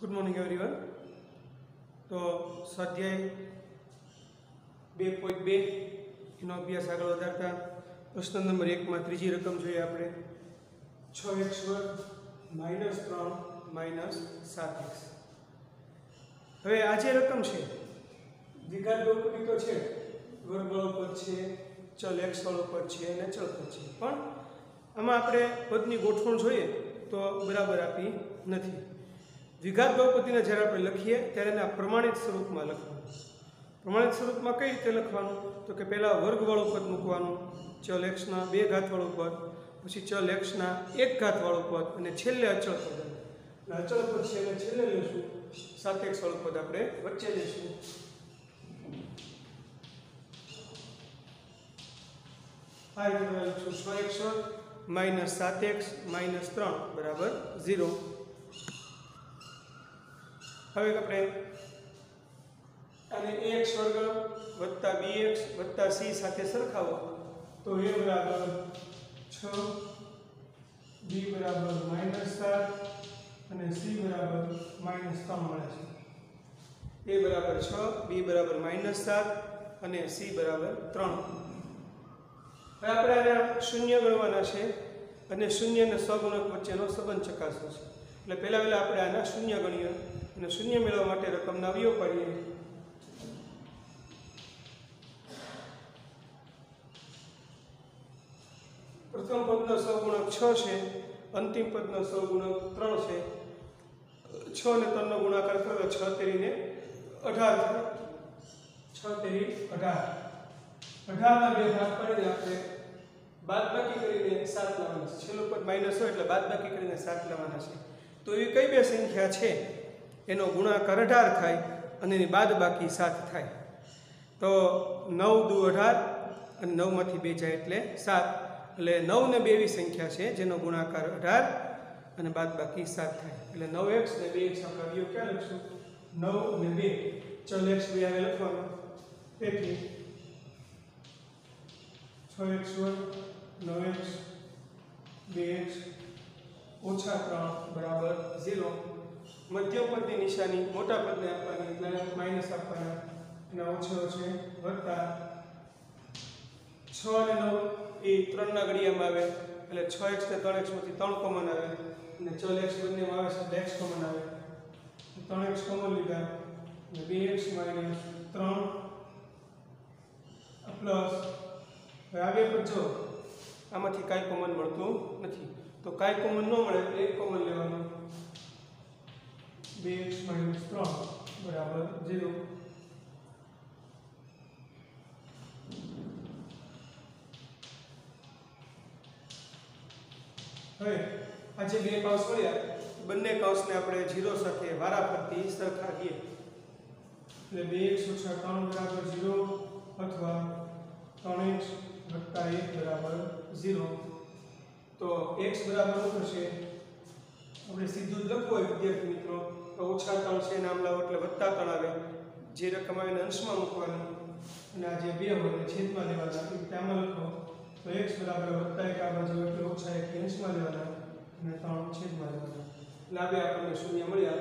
Good morning everyone તો સ્વાધ્યાય બે પોઈન્ટ બે, એનો અભ્યાસ આગળ વધારતા પ્રશ્ન નંબર એકમાં ત્રીજી રકમ જોઈએ આપણે. છ એક્સ વર્ગ માઇનસ ત્રણ માઇનસ સાત એક્સ હવે આ જે રકમ છે દ્વિઘાત બહુપદી તો છે, વર્ગવાળો પદ છે, ચલ એક્સ વાળો પદ છે અને ચલ પદ છે. પણ આમાં આપણે પદની ગોઠવણ જોઈએ તો બરાબર આપી નથી. દ્વિઘાત બહુપદીને જ્યારે આપણે લખીએ, ત્યારે એના પ્રમાણિત સ્વરૂપમાં લખવાનું પ્રમાણિત સ્વરૂપમાં કઈ રીતે લખવાનું? તો કે પહેલાં વર્ગવાળું પદ મૂકવાનું ચલ એક્સના બે ઘાતવાળું પદ, પછી ચલ એક્સના એક ઘાતવાળું પદ, અને છેલ્લે અચળ પદ. અચળ પદ છે એને છેલ્લે લેશું. સાત વાળું પદ આપણે વચ્ચે લેશું. આ રીતે લખશું. સો એક્સ માઇનસ સાત એક્સ માઇનસ ત્રણ, બરાબર, ઝીરો. હવે આપણે અને એક્સ વર્ગ વત્તા બી એક્સ વત્તા સી સાથે સરખાવો. તો એ બરાબર છ બી બરાબર માઇનસ સાત અને સી બરાબર માઇનસ ત્રણ મળે છે. એ બરાબર છ બી બરાબર માઇનસ સાત અને સી બરાબર ત્રણ. હવે આપણે આના શૂન્ય ગણવાના છે અને શૂન્ય અને સગુણક વચ્ચેનો સંબંધ ચકાસવો છે. એટલે પહેલાં પહેલાં આપણે આના શૂન્ય ગણીએ. અને શૂન્ય મેળવવા માટે રકમના અવયવ પાડીએ પ્રથમ પદનો સહગુણક છ છે. અંતિમ પદનો સહગુણક ત્રણ છે. છ અને ત્રણનો ગુણાકાર કરો તો છ તેરીને અઢાર થાય. છ તેરી અઢાર. અઢારના બે ભાગ પાડીને આપણે બાદબાકી કરીને સાત લાવવાના છે. છેલ્લું પદ માઇનસ હોય એટલે બાદબાકી કરીને સાત લાવવાના છે. તો એવી કઈ બે સંખ્યા છે? એનો ગુણાકાર અઢાર થાય અને એની બાદબાકી સાત થાય. તો નવ દુ અઢાર અને નવમાંથી બે જાય એટલે સાત. એટલે નવ ને બે એવી સંખ્યા છે જેનો ગુણાકાર અઢાર અને બાદબાકી સાત થાય. એટલે નવ એક્સ ને બે એક્સ આપણે અવયવ ક્યાં લખશું? નવ ને બે. ચલ એક્સ બે આવે લખવાનું. તેથી છ એક્સ વન, નવ એક્સ, બે એક્સ ઓછા ત્રણ બરાબર ઝીરો મધ્યમ પદની નિશાની મોટા પદને આપવાની એટલે માઇનસ આપવાના. અને ઓછો છે વત્તા છ અને નવ એ ત્રણના ઘડિયામાં આવે. એટલે છ એક્સ ને ત્રણ એક્સમાંથી ત્રણ કોમન આવે. અને ચલ એક્સ બંનેમાં આવે છે એટલે એક્સ કોમન આવે. ત્રણ એક્સ કોમન લીધા. અને બે એક્સ માઇનસ ત્રણ. પ્લસ હવે આ બે પદ જો. આમાંથી કાંઈ કોમન મળતું નથી. તો કાંઈ કોમન ન મળે એ કોમન લેવાનું. બે એક્સ માઇનસ ત્રણ બરાબર ઝીરો હવે આ જે બે કૌંસ મળ્યા બંને કૌંસને આપણે ઝીરો સાથે વારાફરતી સરખાવીએ એટલે બે એક્સ ઓછા ત્રણ બરાબર ઝીરો અથવા ત્રણ એક્સ વત્તા એક બરાબર ઝીરો તો એક્સ બરાબર શું થશે? આપણે સીધું જ હોય, વિદ્યાર્થી મિત્રો. તો ઓછા ત્રણ છે નામ લાવો એટલે વત્તા ત્રણ આવે. જે રકમ આવે અંશમાં મૂકવાની અને આ જે બે હોય છેદમાં લેવાના. એ રીતે આમાં લખો. તો એક્સ બરાબર વત્તા એક આ બાજુ એટલે ઓછા એક અંશમાં લેવાના અને ત્રણ છેદમાં લેવાના. એટલે આપણને શૂન્ય મળ્યા.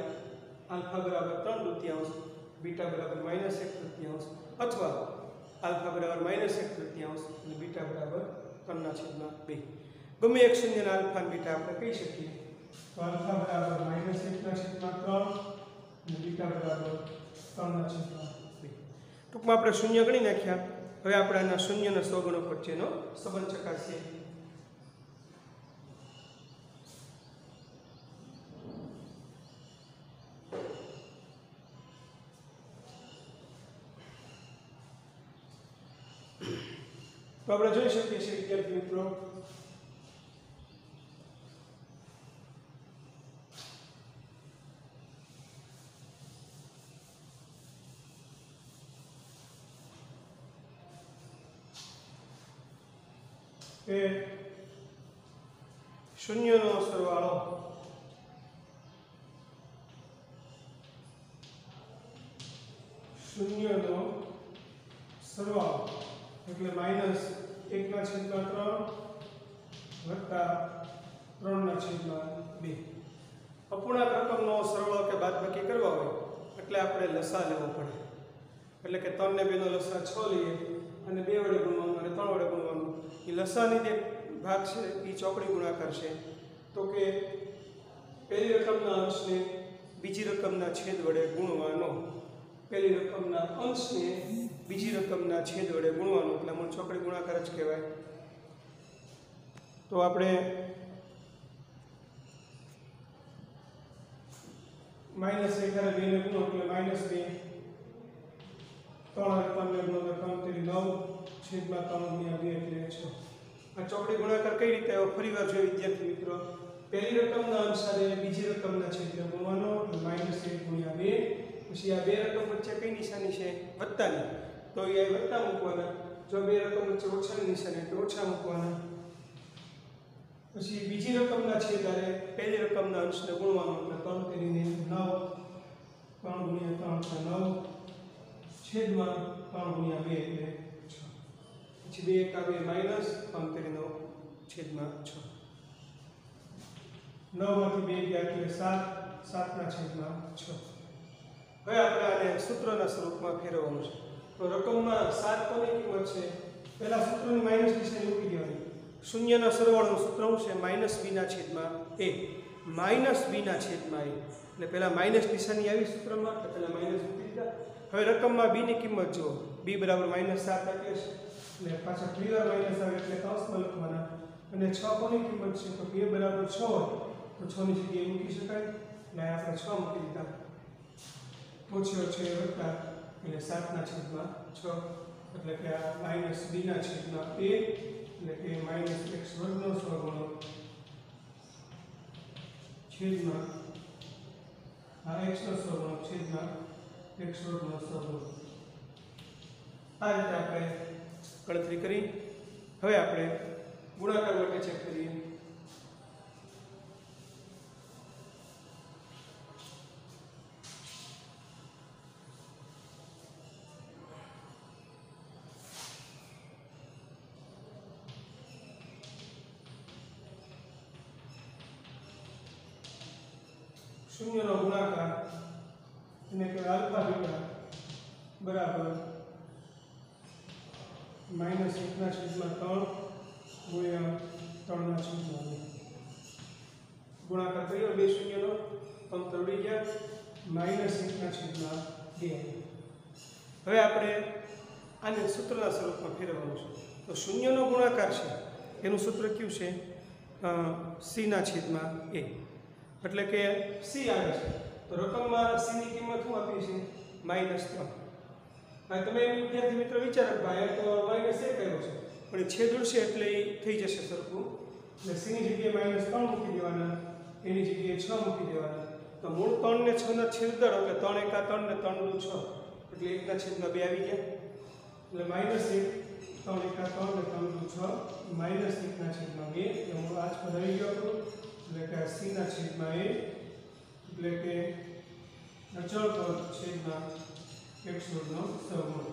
આલ્ફા બરાબર ત્રણ તૃતીયાંશ, બીટા બરાબર માઇનસ એક તૃતીયાંશ અથવા આલ્ફા બરાબર માઇનસ એક તૃતીયાંશ અને બીટા બરાબર ત્રણના છેદમાં બે. ગમે એક શૂન્યના આલ્ફા બીટા આપણે કહી શકીએ. તો આલ્ફા બરાબર માઇનસ એકના છેદમાં ત્રણ અને બીટા બરાબર ત્રણના છેદમાં બે. ટૂંકમાં આપણે શૂન્ય ગણી નાખ્યા. હવે આપણે આના શૂન્ય અને સગુણો વચ્ચેનો સંબંધ ચકાસીએ. આપણે જોઈ શકીએ છીએ વિદ્યાર્થી મિત્રો. કે શૂન્યનો સરવાળો શૂન્યનો સરવાળો એટલે માઇનસ એકના છેદમાં ત્રણ વત્તા ત્રણના છેદમાં બે. અપૂર્ણાંક રકમનો સરવાળો કે બાદબાકી કરવા હોય, એટલે આપણે લસા લેવો પડે. એટલે કે ત્રણ ને બેનો લસા છ લઈએ અને બે વડે ગુણવાનું અને ત્રણ વડે ગુણવાનું. એ લસાની જે ભાગ છે, એ ચોકડી ગુણાકાર છે. તો કે પહેલી રકમના અંશને બીજી રકમના છેદ વડે ગુણવાનો. પહેલી રકમના અંશને બીજી રકમના છેદ વડે ગુણવાનું એટલે મૂળ ચોકડી ગુણાકાર જ કહેવાય. તો આપણે માઇનસ એક હારે બેને ગુણો એટલે માઇનસ બે. ત્રણ રકમને ગુણો રકમ ત્રણ નવ, છેદમાં ત્રણ ગુણ્યા બે એટલે છ. આ ચોકડી ગુણાકાર કઈ રીતે આવ્યો? ફરી વાર જોઈએ વિદ્યાર્થી મિત્રો. પહેલી રકમના અનુસારે બીજી રકમના છેદને ગુણવાનો માઇનસ એક ગુણ્યા બે. પછી આ બે રકમ વચ્ચે કઈ નિશાની છે? વત્તાની. તો એ વત્તા મૂકવાના. જો બે રકમ વચ્ચે ઓછાની નિશાની એટલે ઓછા મૂકવાના. પછી બીજી રકમના છે ત્યારે પહેલી રકમના અંશને ગુણવાનો એટલે ત્રણ કરીને નવ, ત્રણ ગુણ્યા ત્રણ એટલે નવ, છેદમાં ત્રણ ગુણ્યા બે એટલે છ. પછી બે એકા બે માઇનસ, ત્રણ કરી નવ, છેદમાં છ. નવમાંથી બે ગયા એટલે સાત, સાતના છેદમાં છ. હવે આપણે આને સૂત્રના સ્વરૂપમાં ફેરવવાનું છે? તો રકમમાં સાત કોની કિંમત છે? પહેલા સૂત્રની માઇનસ નિશાની મૂકી દેવાની. શૂન્યના સરવાળનું સૂત્ર છે માઇનસ બીના છેદમાં એ માઇનસ બીના છેદમાં એ એટલે પહેલા માઇનસ નિશાની આવી સૂત્રમાં એટલે પહેલા માઇનસ મૂકી દીધા હવે રકમમાં બીની કિંમત જુઓ. બી બરાબર માઇનસ સાત આપીએ એટલે પાછા ક્લિયર માઇનસ આવે એટલે કૌંસમાં લખવાના. અને છ કોની કિંમત છે? તો બે બરાબર છ હોય. તો છની જગ્યાએ મૂકી શકાય. અને આપણે છ મૂકી દીધા. ઓછો છે વત્તા એટલે સાતના છેદમાં છ, એટલે કે આ માઇનસ બીના છેદમાં એ એટલે કે માઇનસ એક્સ વર્ગનો સ્વગુણો છેદમાં આ એક્સનો સ્વગુણો છેદમાં એક્સ વર્ગનો સ્વગુણો આ રીતે આપણે ગણતરી કરી. હવે આપણે ગુણાકાર માટે ચેક કરીએ. શૂન્યનો ગુણાકાર એને કહેવાય આલ્ફા બીટા બરાબર માઇનસ એકના છેદમાં ત્રણ ગુણ્યા ત્રણના છેદમાં ગુણાકાર કર્યો, બે શૂન્યનો ત્રણ તરડી ગયા, માઇનસ એકના છેદમાં બે. હવે આપણે આને સૂત્રના સ્વરૂપમાં ફેરવવાનું છે. તો શૂન્યનો ગુણાકાર છે, એનું સૂત્ર કયું છે? સીના છેદમાં એ. એટલે કે સી આવે છે. તો રકમમાં સીની કિંમત શું આપી છે? માઇનસ ત્રણ. તમે વિદ્યાર્થી મિત્રો વિચારો ભાઈ, તો માઇનસ એક આવ્યો છે. પણ એ છેદ ઉડશે એટલે એ થઈ જશે સરખું. એટલે સીની જગ્યાએ માઇનસ ત્રણ મૂકી દેવાના એની જગ્યાએ છ મૂકી દેવાના. તો મૂળ ત્રણ ને છ ના છેદ એટલે ત્રણ એકા ત્રણ ને ત્રણનું છ. એટલે એકના છેદમાં બે આવી ગયા. એટલે માઇનસ એક, ત્રણ એકા ત્રણ ને ત્રણનું છ માઇનસ એકના છેદમાં બે. એટલે હું આજ પર આવી ગયો એટલે કે સીના છેદમાં એ એટલે કે અચળ પદ છેદમાં એકસોનો સહગુણ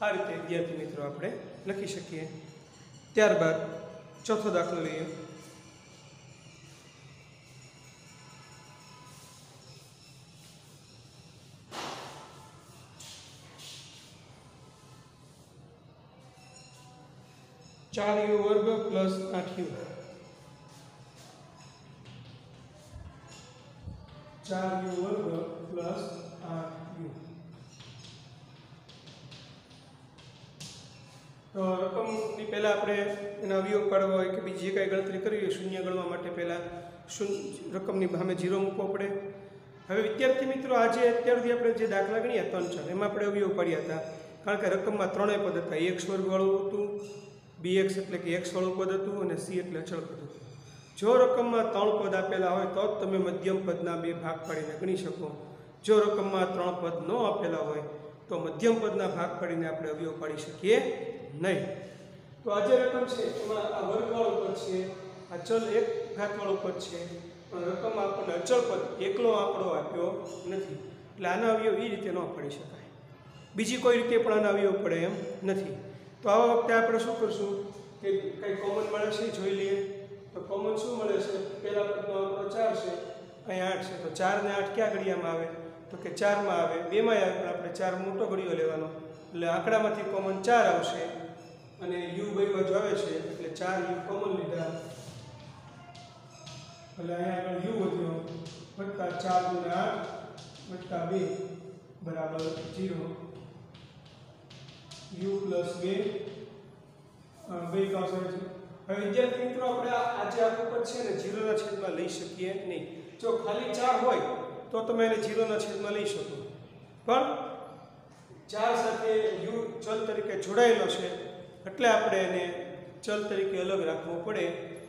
આ રીતે વિદ્યાર્થી મિત્રો આપણે લખી શકીએ. ત્યારબાદ ચોથો દાખલો લઈએ. ચાર યુ વર્ગ પ્લસ આઠ યુ. ચાર યુ વર્ગ પ્લસ આઠ યુ તો રકમની પહેલાં આપણે એના અવયવ પાડવા હોય કે બીજી કાંઈ ગણતરી કરવી હોય, શૂન્ય ગણવા માટે પહેલાં શૂન્ય રકમની સામે જીરો મૂકવો પડે. હવે વિદ્યાર્થી મિત્રો, આજે અત્યાર સુધી આપણે જે દાખલા ગણ્યા, ત્રણ ચાર, એમાં આપણે અવયવ પાડ્યા હતા. કારણ કે રકમમાં ત્રણેય પદ હતા. એક્સ વર્ગવાળું હતું, બી એક્સ એટલે કે એક્સ વાળું પદ હતું અને સી એટલે અચળ પદ હતું. જો રકમમાં ત્રણ પદ આપેલા હોય તો જ તમે મધ્યમ પદના બે ભાગ પાડીને ગણી શકો. જો રકમમાં ત્રણ પદ ન આપેલા હોય તો મધ્યમ પદના ભાગ પાડીને આપણે અવયવ પાડી શકીએ નહીં. તો આ જે રકમ છે, એમાં આ વર્ગવાળું પદ છે, આ ચલ એક ઘાતવાળું પદ છે, પણ રકમ આપણને અચળ પદ એકલો આંકડો આપ્યો નથી. એટલે આના અવયવ એ રીતે ન પાડી શકાય. બીજી કોઈ રીતે પણ આના અવયવ પડે એમ નથી. તો આવા વખતે આપણે શું કરશું? કે કંઈ કોમન મળે જોઈ લઈએ. તો કોમન શું મળે છે? પહેલા પદનો આંકડો ચાર છે. અહીં આઠ છે. તો ચાર ને આઠ ક્યાં ઘડિયામાં આવે? તો કે ચારમાં આવે. બેમાં આવે પણ આપણે ચાર મોટો ઘડિયો લેવાનો. એટલે આંકડામાંથી કોમન ચાર આવશે અને યુ બે બાજુ આવે છે. એટલે ચાર યુ કોમન લીધા. એટલે અહીંયા આગળ યુ વધ્યો. વત્તા ચાર ને આઠ વત્તા બે બરાબર જીરો. યુ પ્લસ બે. બે કાઉસ આવે છે હવે વિદ્યાર્થી મિત્રો, આપણે આજે આ ઉપર છે ને જીરોના છેદમાં લઈ શકીએ નહીં. જો ખાલી ચાર હોય, તો તમે એને જીરોના છેદમાં લઈ શકો. પણ ચાર સાથે યુ ચલ તરીકે જોડાયેલો છે, એટલે આપણે એને ચલ તરીકે અલગ રાખવો પડે,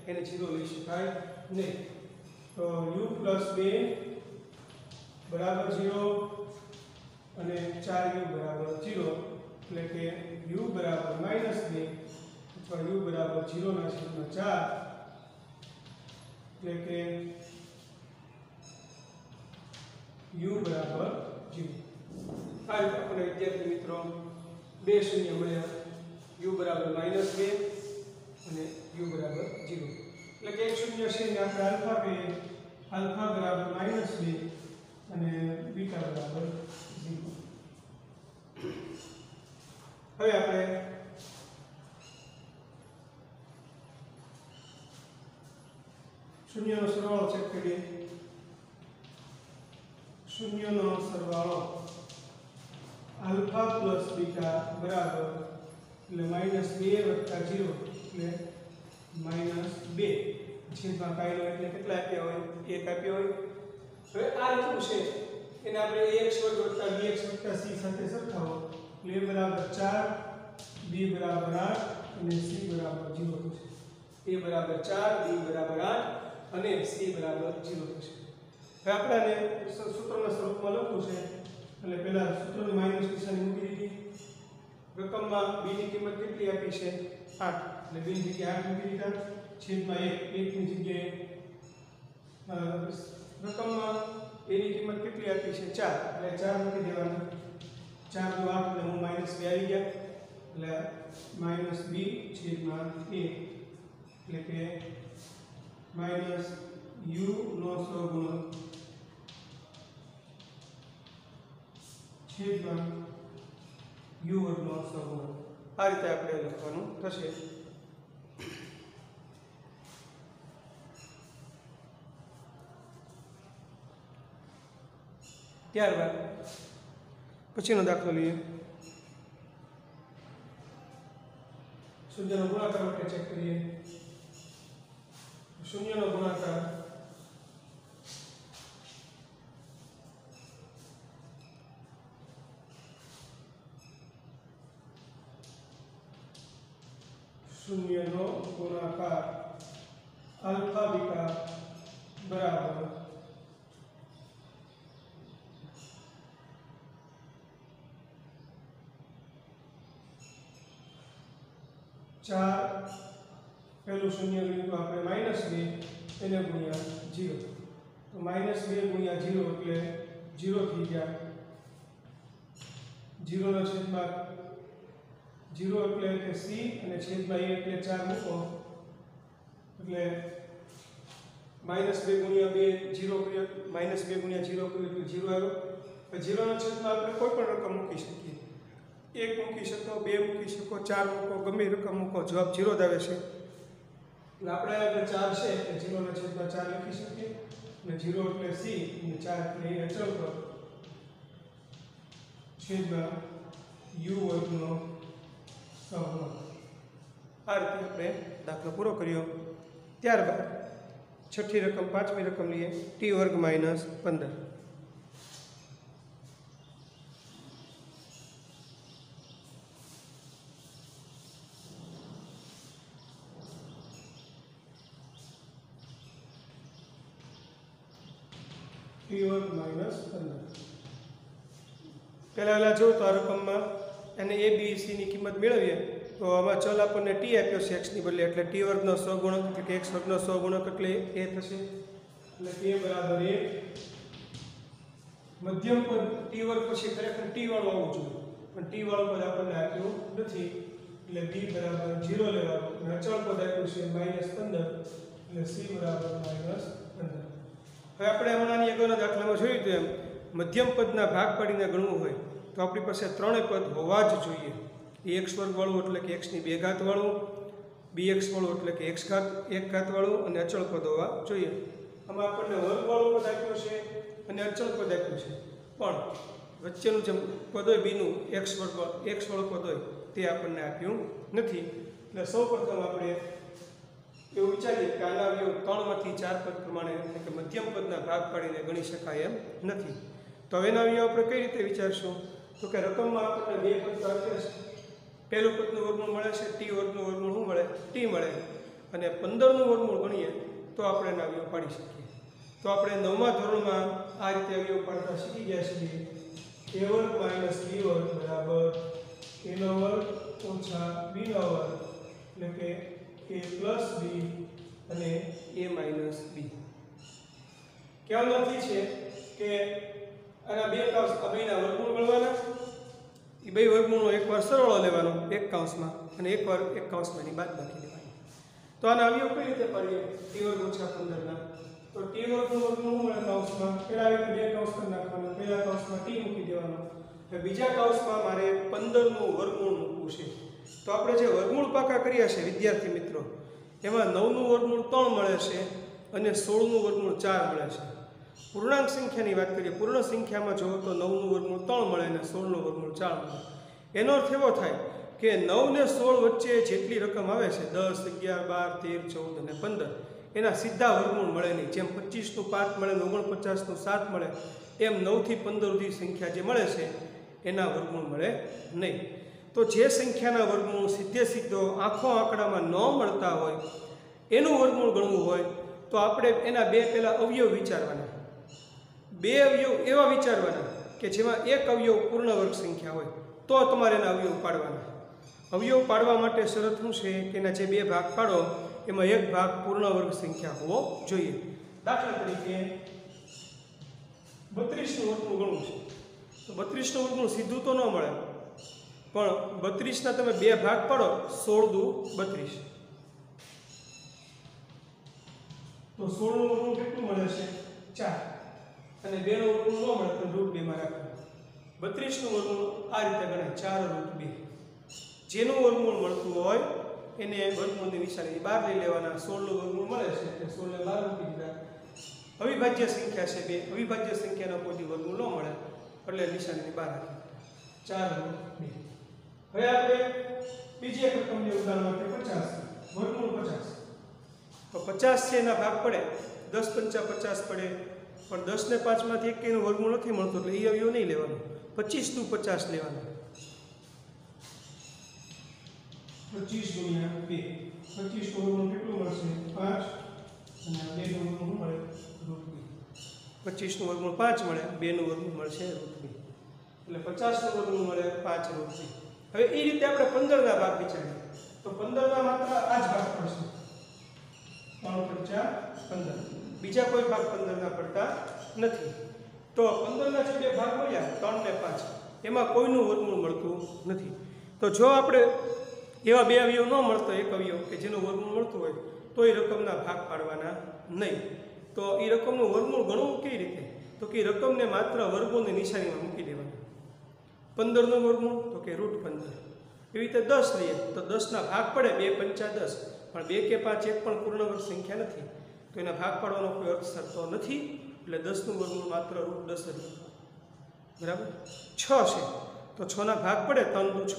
એને જીરો લઈ શકાય નહીં. તો યુ પ્લસ બે બરાબર જીરો અને ચાર યુ બરાબર જીરો, એટલે કે યુ બરાબર માઇનસ અથવા યુ બરાબર જીરોના છેદમાં ચાર, એટલે કે યુ બરાબર જીરો. આ રીતે આપણે વિદ્યાર્થી મિત્રો બે શૂન્ય મળ્યા. યુ બરાબર માઇનસ બે અને યુ બરાબર જીરો. એટલે કે એક શૂન્ય છે ને આપણે આલ્ફા બે, આલ્ફા બરાબર માઇનસ બે અને બીટા બરાબર જીરો. હવે આપણે શૂન્યનો સરવાળો ચેક કરીએ શૂન્યનો સરવાળો આલ્ફા પ્લસ બીટા બરાબર એટલે માઇનસ બે વત્તા જીરો એટલે માઇનસ બે. છેદમાં કાયલો એટલે કેટલા આપ્યા હોય? એક આપ્યા હોય. હવે આ રીતનું છે. એને આપણે એક્સ વર્ગ વત્તા bx વત્તા સી સાથે સરખાવો. એટલે એ બરાબર ચાર, બી બરાબર આઠ અને સી બરાબર જીરો થશે. એ બરાબર ચાર, બી બરાબર આઠ અને c બરાબર 0 થશે. હવે આપણે આને સ- સૂત્રના સ્વરૂપમાં લખવું છે. એટલે પહેલા સૂત્રની માઇનસ નિશાની મૂકી દીધી. રકમમાં b ની કિંમત કેટલી આપી છે? 8 એટલે b ની જગ્યાએ 8 મૂકી દીધા. છેદમાં 1 1 ની જગ્યાએ રકમમાં a ની કિંમત કેટલી આપી છે? 4 એટલે 4 મૂકી દેવાનું. 4 દુ 8 એટલે હું માઇનસ 2 આવી ગયા. એટલે માઇનસ b છેદમાં a એટલે કે માઇનસ u નો સહગુણક છેદમાં યુ વર્ગનો સહગુણક આ રીતે આપણે લખવાનું થશે. ત્યારબાદ પછીનો દાખલો લઈએ. શૂન્યનો ગુણાકાર માટે ચેક કરીએ. શૂન્યનો ગુણાકાર શૂન્યનો ગુણાકાર આલ્ફા બીટા બરાબર ચાર પહેલું શૂન્ય લીધું આપણે માઇનસ બે, એને ગુણ્યા જીરો તો માઇનસ બે ગુણ્યા જીરો એટલે જીરો થઈ ગયા. જીરોનો છેદમાં જીરો એટલે કે સી અને છેદમાં એ એટલે ચાર મૂકો. એટલે માઇનસ બે ગુણ્યા બે જીરો કર્યો માઇનસ બે ગુણ્યા જીરો કર્યો એટલે જીરો આવ્યો. જીરોના છેદમાં આપણે કોઈ પણ રકમ મૂકી શકીએ. એક મૂકી શકો, બે મૂકી શકો, ચાર મૂકો, ગમે રકમ મૂકો. જવાબ જીરો જ આવે છે. એટલે આપણે આગળ ચાર છે, એટલે જીરોના છેદમાં ચાર લખી શકીએ. અને 0 એટલે સી, અને ચાર એટલે એ અચળ પર છેદમાં યુ વર્ગનો સહગુણક આ રીતે આપણે દાખલો પૂરો કર્યો. ત્યારબાદ છઠ્ઠી રકમ, પાંચમી રકમ લઈએ, ટી વર્ગ માઇનસ પંદર. ટી વર્ગ માઇનસ પંદર. પહેલાં પહેલાં જો તો આ રકમમાં એને એ બી સીની કિંમત મેળવીએ, તો આમાં ચલ આપણને ટી આપ્યો છે એક્સની બદલે, એટલે ટી વર્ગનો સહગુણક, એટલે કે એક્સ વર્ગનો સહગુણક એટલે એ થશે. એટલે કે બરાબર એ મધ્યમ પદ ટી વર્ગ પછી ખરેખર ટી વાળું આવવું જોઈએ. પણ ટી વાળું પદ આપણને આપ્યું નથી. એટલે બી બરાબર જીરો લેવાનું. અને અચળ પદ આપ્યું છે માઇનસ પંદર. એટલે સી બરાબર માઇનસ હવે આપણે હમણાંની અગાઉના દાખલામાં જોયું તેમ મધ્યમ પદના ભાગ પાડીને ગણવું હોય, તો આપણી પાસે ત્રણેય પદ હોવા જ જોઈએ. એ એક્સ એટલે કે એક્સની બે ઘાતવાળું બી એક્સવાળું એટલે કે એક્સ ઘાત, એક ઘાતવાળું અને અચળ પદ હોવા જોઈએ. આમાં આપણને વર્ગવાળું પદ આપ્યું છે અને અચળ પદ આપ્યું છે. પણ વચ્ચેનું જે પદ હોય, બીનું એક્સ વર્ગ એક્સવાળું પદ હોય, તે આપણને આપ્યું નથી. એટલે સૌ પ્રથમ આપણે એવું વિચારીએ કે આના અવયવ ત્રણમાંથી ચાર પદ પ્રમાણે એટલે કે મધ્યમ પદના ભાગ પાડીને ગણી શકાય એમ નથી. તો હવે એના આપણે કઈ રીતે વિચારશું? તો કે રકમમાં આપણને બે પદ તો છે પહેલું પદનું વર્ગમૂળ મળે છે, ટી વર્ગનું વર્ગમૂળ શું મળે? ટી મળે. અને પંદરનું વર્ગમૂળ ગણીએ તો આપણે એના અવયવ પાડી શકીએ. તો આપણે નવમા ધોરણમાં આ રીતે અવયવ પાડતા શીખી ગયા છીએ. એ વર્ગ માઇનસ બી વર્ગ બરાબર. એનો વર્ગ ઓછા બીનો વર્ગ. એટલે કે એ પ્લસ બી અને એ માઇનસ બી. કહેવાનો અર્થ છે કે આના બે કાઉસ આ બેના વર્ગમૂળ મળવાના? એ બે વર્ગમૂળનો એકવાર સરવાળો લેવાનો, એક કાઉસમાં અને એકવાર એક કાઉસમાં એની બાદ બાકી લેવાની. તો આના અવયવ કઈ રીતે પડીએ? ટી વર્ગ ઓછા પંદરના. તો ટી વર્ગનું વર્ગમૂળ મળે કાઉસમાં પહેલા રીતે બે કાઉસ કરી નાખવાના. પહેલા કાઉસમાં ટી મૂકી દેવાનો. બીજા કાઉસમાં મારે પંદરનું વર્ગમૂળ મૂકવું છે. તો આપણે જે વર્ગમૂળ પાકા કર્યા છે, વિદ્યાર્થી મિત્રો, એમાં નવનું વર્ગમૂળ ત્રણ મળે છે અને સોળનું વર્ગમૂળ ચાર મળે છે. પૂર્ણાંક સંખ્યાની વાત કરીએ, પૂર્ણ સંખ્યામાં જુઓ તો નવનું વર્ગમૂળ ત્રણ મળે અને સોળનું વર્ગમૂળ ચાર મળે. એનો અર્થ એવો થાય કે નવ ને સોળ વચ્ચે જેટલી રકમ આવે છે, દસ, અગિયાર, બાર, તેર, ચૌદ અને પંદર, એના સીધા વર્ગમૂળ મળે નહીં. જેમ પચીસનું પાંચ મળે ને ઓગણપચાસનું સાત મળે, એમ નવથી પંદર સુધી સંખ્યા જે મળે છે, એના વર્ગમૂળ મળે નહીં. તો જે સંખ્યાના વર્ગમૂળ સીધે સીધો આખો આંકડામાં ન મળતા હોય, એનું વર્ગમૂળ ગણવું હોય, તો આપણે એના બે પહેલાં અવયવ વિચારવાના. બે અવયવ એવા વિચારવાના કે જેમાં એક અવયવ પૂર્ણ વર્ગ સંખ્યા હોય, તો તમારે એના અવયવ પાડવાના. અવયવ પાડવા માટે શરત શું છે કે એના જે બે ભાગ પાડો, એમાં એક ભાગ પૂર્ણ વર્ગ સંખ્યા હોવો જોઈએ. દાખલા તરીકે બત્રીસનું વર્ગનું ગણવું છે. તો બત્રીસનું વર્ગનું સીધું તો ન મળે. પણ બત્રીસના તમે બે ભાગ પાડો સોળ દુ બત્રીસ. તો સોળનું વર્ગમૂળ કેટલું મળે છે? ચાર. અને બેનું વર્ગનું ન મળે તો રૂટ બેમાં રાખવાનું બત્રીસનું વર્ગમૂળ આ રીતે ગણાય, ચાર રૂટ બે. જેનું વર્ગમૂળ મળતું હોય, એને વર્ગમૂળની નિશાની બહાર લઈ લેવાના. સોળનું વર્ગમૂળ મળે છે, એટલે સોળને બહાર મૂકી દીધા અવિભાજ્ય સંખ્યા છે બે. અવિભાજ્ય સંખ્યાનો કોઈ વર્ગમૂળ ન મળે, એટલે નિશાનીની બહાર રાખી. ચાર રૂટ બે. હવે આપણે બીજી એક રકમ જે ઉદાહરણ માટે પચાસ, વર્ગમૂળ પચાસ. તો પચાસ છે એના ભાગ પડે. દસ પંચા પચાસ પડે. પણ 10 ને પાંચમાંથી એક એનું વર્ગમૂળ નથી મળતું, એટલે એ અવયવ નહીં લેવાનું. પચીસ ટુ પચાસ લેવાનું. પચીસ ગુણ્યા બે. પચીસ વર્ગમૂળ કેટલું મળશે? પાંચ. અને 2 નું વર્ગમૂળ મળે? રૂટ બે. પચીસનું વર્ગમૂળ પાંચ મળે. બેનું વર્ગમૂળ મળશે રૂટ બે. એટલે પચાસનું વર્ગમૂળ મળે પાંચ રૂટ બે. હવે એ રીતે આપણે પંદરના ભાગ વિચારીએ. તો પંદરના માત્ર આ જ ભાગ પડશે. ત્રણ પંચા પંદર. બીજા કોઈ ભાગ પંદરના પડતા નથી. તો પંદરના જે બે ભાગ મળ્યા, ત્રણ ને પાંચ. એમાં કોઈનું વર્ગમૂળ મળતું નથી. તો જો આપણે એવા બે અવયવ ન મળતો, એક અવયવ કે જેનું વર્ગમૂળ મળતું હોય, તો એ રકમના ભાગ પાડવાના નહીં. તો એ રકમનું વર્ગમૂળ ગણવું કઈ રીતે? તો કે રકમને માત્ર વર્ગોની નિશાનીમાં મૂકી દેવાનું પંદરનું વર્ગમૂળ તો કે રૂટ પંદર. એવી રીતે દસ લઈએ, તો દસના ભાગ પડે, બે પંચા દસ. પણ બે કે પાંચ એક પણ પૂર્ણવર્ગ સંખ્યા નથી. તો એના ભાગ પાડવાનો કોઈ અર્થ થતો નથી, એટલે દસનું વર્ગમૂળ માત્ર રૂટ દસ જ. બરાબર? છ છે. તો છના ભાગ પડે, ત્રણ દુ છ.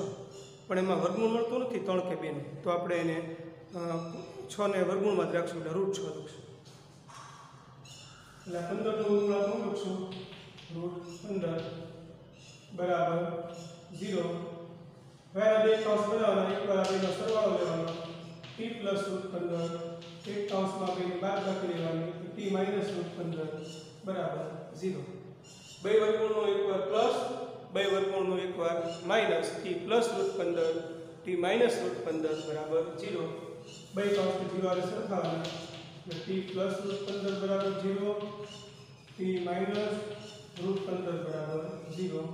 પણ એમાં વર્ગમૂળ મળતું નથી, ત્રણ કે બેને. તો આપણે એને છ ને વર્ગમૂળમાં જ રાખશું એટલે રૂટ છ લખશું. એટલે પંદરનું વર્ગમૂળ આપણું લખશું? રૂટ પંદર. બરાબર ઝીરો હવે આ બે કૌંસ બનાવવાના એક વાર બેનો સરવાળો લેવાનો ટી પ્લસ રૂટ પંદર એક કૌંસમાં બેની બાદ બાકી લેવાની તો ટી માઇનસ રૂટ પંદર બરાબર ઝીરો બે વર્ગમૂળનો એક વાર પ્લસ બે વર્ગમૂળનો એક વાર માઇનસ ટી પ્લસ રૂટ પંદર ટી માઇનસ રૂટ પંદર બરાબર ઝીરો બે કૌંસને ઝીરો આરે સરખાવવાના એટલે ટી પ્લસ રૂટ પંદર બરાબર ઝીરો ટી માઇનસ રૂટ પંદર બરાબર ઝીરો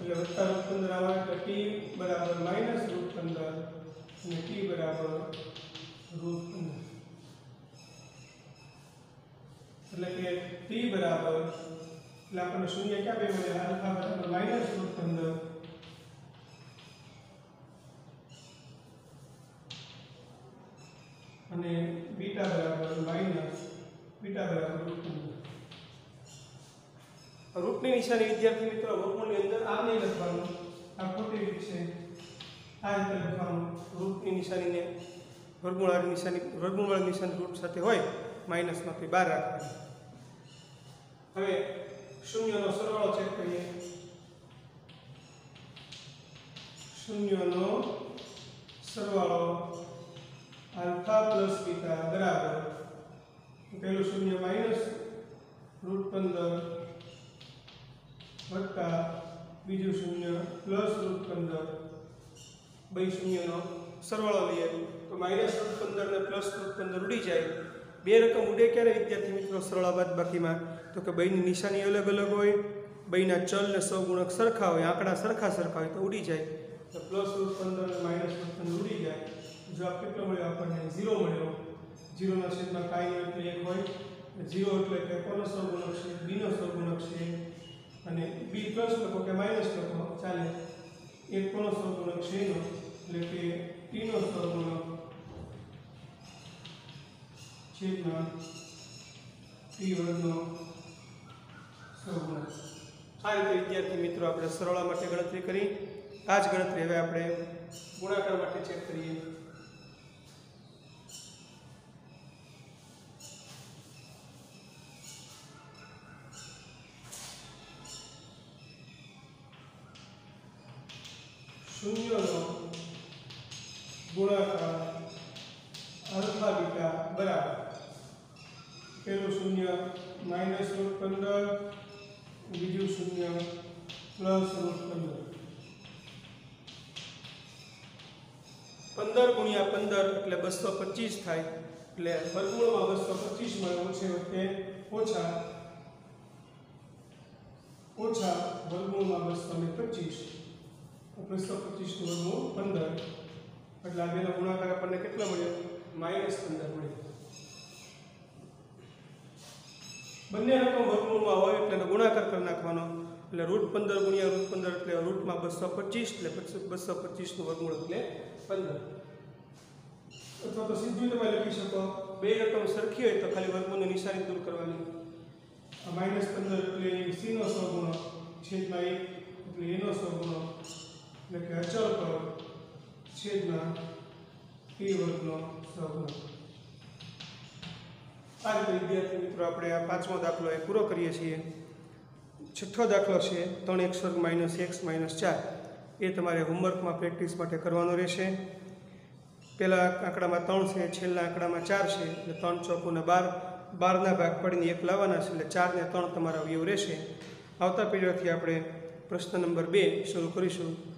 એટલે વત્તા રૂટ પંદર આવે એટલે ટી બરાબર માઇનસ રૂટ પંદર અને ટી બરાબર રૂટ પંદર. એટલે કે ટી બરાબર, એટલે આપણને શૂન્ય ક્યાં બે મળે? આલ્ફા બરાબર માઇનસ રૂટ પંદર. અને બીટા બરાબર માઇનસ, બીટા બરાબર રૂટ પંદર. રૂટની નિશાની વિદ્યાર્થી મિત્રો વર્ગમૂળની અંદર આ નહીં લખવાનું, આ ખોટી રીત છે. આ રીતે લખવાનું. રૂટની નિશાનીને વર્ગમૂળાની નિશાની વર્ગમૂળવાળી નિશાની રૂટ સાથે હોય, માઇનસમાંથી બહાર રાખવાનું. હવે શૂન્યનો સરવાળો ચેક કરીએ. શૂન્યનો સરવાળો આલ્ફા પ્લસ બીટા બરાબર. પહેલું શૂન્ય માઇનસ રૂટ પંદર વત્તા બીજું શૂન્ય પ્લસ રૂટ પંદર બે શૂન્યનો સરવાળો લઈએ. તો માઇનસ રૂટ પંદર ને પ્લસ રૂટ પંદર ઉડી જાય. બે રકમ ઉડે ક્યારે વિદ્યાર્થી મિત્રો? સરળા બાદ બાકીમાં. તો કે બેની નિશાની અલગ અલગ હોય બેના ચલ ને સૌગુણક સરખા હોય, આંકડા સરખા સરખા હોય તો ઉડી જાય. તો પ્લસ રૂટ પંદર ને માઇનસ રૂટ પંદર ઉડી જાય. જવાબ કેટલો મળ્યો? આપણને ઝીરો મળ્યો. ઝીરોના છેદમાં કાંઈ એટલે એક હોય. ઝીરો એટલે કે કોનો સૌગુણક છે? બીનો સૌગુણક છે? અને બી પ્લસ લખો કે માઇનસ લખો ચાલે. એક કોનો સહગુણક છે એનો એટલે કે ટીનો સહગુણક છેદમાં ટી વર્ગનો સહગુણક આ રીતે વિદ્યાર્થી મિત્રો આપણે સરળા માટે ગણતરી કરી. આ જ ગણતરી હવે આપણે ગુણાકાર માટે ચેક કરીએ. શૂન્યનો ગુણાકાર આલ્ફા બીટા બરાબર. પહેલું શૂન્ય માઇનસ રૂટ પંદર, બીજું શૂન્ય પ્લસ રૂટ પંદર. પંદર ગુણ્યા પંદર એટલે બસો પચીસ થાય. એટલે વર્ગમૂળમાં બસો પચીસ મળે ઓછે વખતે ઓછા ઓછા વર્ગમૂળમાં બસો ને પચીસ. બસો પચીસનું વર્ગમૂળ પંદર. એટલે આ બેનો ગુણાકાર આપણને કેટલો મળ્યો? માઇનસ પંદર મળ્યો. બંને રકમ વર્ગમૂળમાં હોય એટલે એનો ગુણાકાર કરી નાખવાનો. એટલે રૂટ પંદર ગુણ્યા રૂટ પંદર એટલે રૂટમાં બસો પચીસ એટલે પછી બસો પચીસનું વર્ગમૂળ એટલે પંદર. અથવા તો સીધું તમે લખી શકો, બે રકમ સરખી હોય તો ખાલી વર્ગમૂળની નિશાની દૂર કરવાની. આ માઇનસ પંદર એટલે સીનો સો ગુણો, છેદમાં એક એટલે એનો સો ગુણો. એટલે કે અચળ પર છેદના પી વર્ગનો સહગુણક. આ રીતે વિદ્યાર્થી મિત્રો આપણે આ પાંચમો દાખલો એ પૂરો કરીએ છીએ. છઠ્ઠો દાખલો છે ત્રણ એક્સ વર્ગ માઇનસ એક્સ માઇનસ ચાર. એ તમારે હોમવર્કમાં પ્રેક્ટિસ માટે કરવાનો રહેશે. પહેલાં આંકડામાં ત્રણ છે, છેલ્લા આંકડામાં ચાર છે, એટલે ત્રણ ચોકોને બાર. બારના ભાગ પડીને એક લાવવાના છે, એટલે ચારને ત્રણ તમારા અવયવ રહેશે. આવતા પીરિયડથી આપણે પ્રશ્ન નંબર બે શરૂ કરીશું.